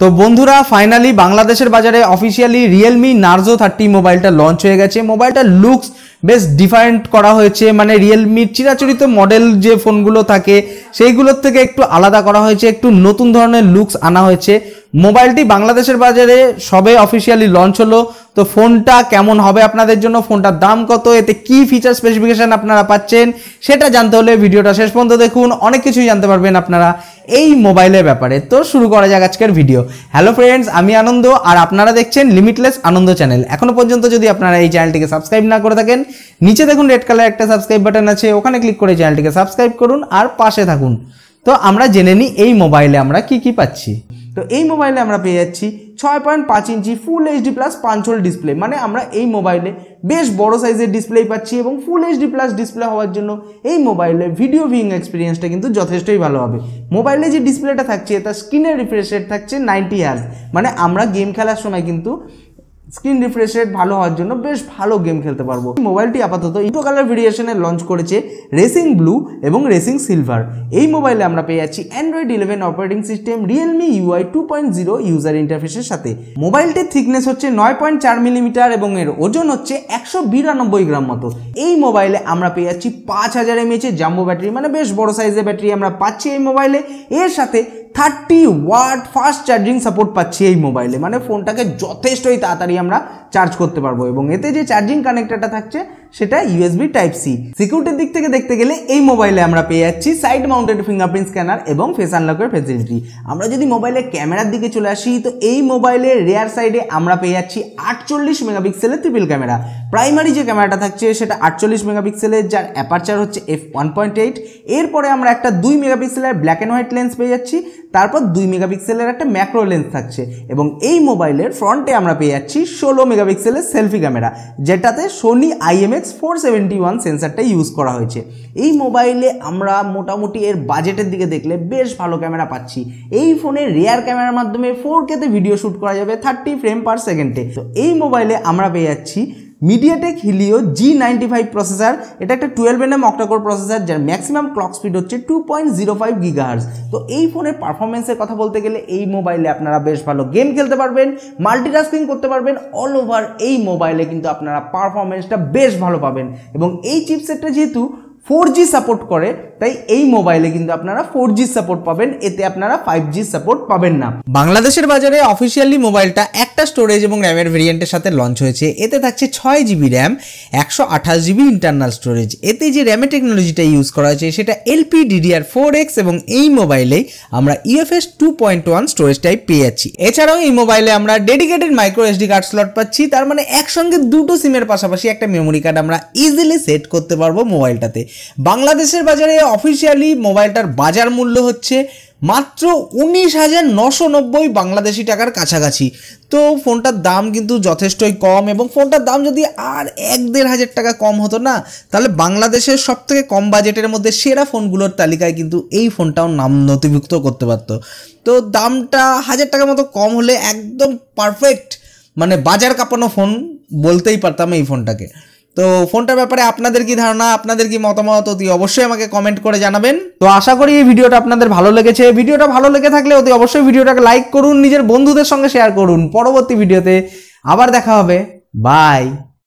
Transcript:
তো বন্ধুরা ফাইনালি বাংলাদেশের বাজারে অফিসিয়ালি রিয়েলমি নার্জো থার্টি মোবাইলটা লঞ্চ হয়ে গেছে। মোবাইলটার লুকস বেশ ডিফারেন্ট করা হয়েছে। মানে রিয়েলমির চিরাচরিত মডেল যে ফোনগুলো থাকে, সেইগুলোর থেকে একটু আলাদা করা হয়েছে। একটু নতুন ধরনের লুকস আনা হয়েছে। মোবাইলটি বাংলাদেশের বাজারে সবে অফিসিয়ালি লঞ্চ হলো। তো ফোনটা কেমন হবে আপনাদের জন্য? ফোনটার দাম কত? এতে কি ফিচার স্পেসিফিকেশন আপনারা পাচ্ছেন? সেটা জানতে হলে ভিডিওটা শেষ পর্যন্ত দেখুন। অনেক কিছুই জানতে পারবেন আপনারা এই মোবাইলের ব্যাপারে। তো শুরু করা যাক আজকের ভিডিও হ্যালো ফ্রেন্ডস আমি আনন্দ আর আপনারা দেখছেন লিমিটলেস আনন্দ চ্যানেল এখনও পর্যন্ত যদি আপনারা এই চ্যানেলটিকে সাবস্ক্রাইব না করে থাকেন, নিচে দেখুন রেড কালার একটা সাবস্ক্রাইব বাটন আছে। ওখানে ক্লিক করে চ্যানেলটিকে সাবস্ক্রাইব করুন আর পাশে থাকুন। তো আমরা জেনে নিই এই মোবাইলে আমরা কি কি পাচ্ছি। তো এই মোবাইলে আমরা পেয়ে যাচ্ছি ছয় পয়েন্ট পাঁচ inch full HD plus punch hole display মানে আমরা এই মোবাইলে বেশ বড় সাইজের ডিসপ্লে পাচ্ছি এবং ফুল এইচডি প্লাস ডিসপ্লে হওয়ার জন্য এই মোবাইলে ভিডিও ভিউইং এক্সপিরিয়েন্সটা কিন্তু যথেষ্টই ভালো হবে। মোবাইলে যে ডিসপ্লেটা থাকছে, তার স্ক্রিনের রিফ্রেশ রেট থাকছে নাইনটি হার্স মানে আমরা গেম খেলার সময় কিন্তু স্ক্রিন রিফ্রেশ রেট ভালো হওয়ার জন্য বেশ ভালো গেম খেলতে পারব। মোবাইলটি আপাতত ইটো কালার ভেরিয়েশনে লঞ্চ করেছে রেসিং ব্লু এবং রেসিং সিলভার এই মোবাইলে আমরা পেয়ে যাচ্ছি Android eleven operating system Realme UI two point zero user ইন্টারফেসের সাথে। মোবাইলটির থিকনেস হচ্ছে নয় পয়েন্ট চার মিলিমিটার এবং এর ওজন হচ্ছে একশো বিরানব্বই গ্রাম মতো। এই মোবাইলে আমরা পেয়ে যাচ্ছি পাঁচ হাজার এমএচ এর জাম্বো ব্যাটারি মানে বেশ বড় সাইজের ব্যাটারি আমরা পাচ্ছি এই মোবাইলে। এর সাথে thirty watt fast charging support পাচ্ছি এই মোবাইলে মানে ফোনটাকে যথেষ্টই তাড়াতাড়ি আমরা চার্জ করতে পারব। এবং এতে যে চার্জিং কানেক্টরটা থাকছে, সেটা ইউএসবি টাইপ সি সিকিউরিটির দিক থেকে দেখতে গেলে এই মোবাইলে আমরা পেয়ে যাচ্ছি সাইড মাউন্টেড ফিঙ্গারপ্রিন্ট স্ক্যানার এবং ফেস আনলকের ফেসিলিটি আমরা যদি মোবাইলের ক্যামেরার দিকে চলে আসি, তো এই মোবাইলের রেয়ার সাইডে আমরা পেয়ে যাচ্ছি আটচল্লিশ মেগাপিক্সেলের ট্রিপল ক্যামেরা প্রাইমারি যে ক্যামেরাটা থাকছে, সেটা আটচল্লিশ মেগাপিক্সেলের যার অ্যাপারচার হচ্ছে এফ ওয়ান পয়েন্ট এইট এরপরে আমরা একটা দুই মেগাপিক্সেলের ব্ল্যাক অ্যান্ড হোয়াইট লেন্স পেয়ে যাচ্ছি। তারপর দুই মেগাপিক্সেলের একটা ম্যাক্রো লেন্স থাকছে এবং এই মোবাইলের ফ্রন্টে আমরা পেয়ে যাচ্ছি ষোলো মেগাপিক্সেলের সেলফি ক্যামেরা যেটাতে Sony IMX four seventy one সেন্সারটা use করা হয়েছে। এই মোবাইলে আমরা মোটামুটি এর বাজেটের দিকে দেখলে বেশ ভালো ক্যামেরা পাচ্ছি। এই ফোনের রেয়ার ক্যামেরার মাধ্যমে ফোর কেতে ভিডিও শ্যুট করা যাবে থার্টি ফ্রেম পার সেকেন্ডে তো এই মোবাইলে আমরা পেয়ে যাচ্ছি MediaTek Helio G ninety five processor এটা একটা twelve N M octa core processor যার ম্যাক্সিমাম ক্লক স্পিড হচ্ছে two point zero five gigahertz তো এই ফোনের পারফরমেন্সের কথা বলতে গেলে এই মোবাইলে আপনারা বেশ ভালো গেম খেলতে পারবেন মাল্টিটাস্কিং করতে পারবেন অল ওভার এই মোবাইলে কিন্তু আপনারা পারফরমেন্সটা বেশ ভালো পাবেন। এবং এই চিপসেটটা যেহেতু ফোর জি সাপোর্ট করে, তাই এই মোবাইলে কিন্তু আপনারা ফোর জি সাপোর্ট পাবেন, এতে আপনারা ফাইভ জি সাপোর্ট পাবেন না। বাংলাদেশের বাজারে অফিসিয়ালি মোবাইলটা একটা স্টোরেজ এবং র্যামের ভেরিয়েন্টের সাথে লঞ্চ হয়েছে। এতে থাকছে ছয় জিবি র্যাম একশো আঠাশ জিবি ইন্টারনাল স্টোরেজ এতে যে র্যামের টেকনোলজিটা ইউজ করা হয়েছে, সেটা এলপি ডিডিআর ফোর এক্স এবং এই মোবাইলে আমরা UFS two point one storage type পেয়ে যাচ্ছি। এছাড়াও এই মোবাইলে আমরা dedicated micro SD card slot পাচ্ছি, তার মানে একসঙ্গে দুটো সিমের পাশাপাশি একটা মেমোরি কার্ড আমরা ইজিলি সেট করতে পারব মোবাইলটাতে বাংলাদেশের বাজারে অফিসিয়ালি মোবাইলটার বাজার মূল্য হচ্ছে মাত্র উনিশ হাজার নশো নব্বই বাংলাদেশি টাকার কাছাকাছি। তো ফোনটার দাম কিন্তু যথেষ্টই কম এবং ফোনটার দাম যদি আর এক দেড় হাজার টাকা কম হতো না, তাহলে বাংলাদেশের সব থেকে কম বাজেটের মধ্যে সেরা ফোনগুলোর তালিকায় কিন্তু এই ফোনটাও নাম নথিভুক্ত করতে পারতো। তো দামটা হাজার টাকার মতো কম হলে একদম পারফেক্ট মানে বাজার কাঁপানো ফোন বলতেই পারতাম এই ফোনটাকে। তো ফোনটার ব্যাপারে আপনাদের কি ধারণা, আপনাদের কি মতামত, অতি অবশ্যই আমাকে কমেন্ট করে জানাবেন। তো আশা করি এই ভিডিওটা আপনাদের ভালো লেগেছে। ভিডিওটা ভালো লেগে থাকলে অতি অবশ্যই ভিডিওটাকে লাইক করুন, নিজের বন্ধুদের সঙ্গে শেয়ার করুন। পরবর্তী ভিডিওতে আবার দেখা হবে। বাই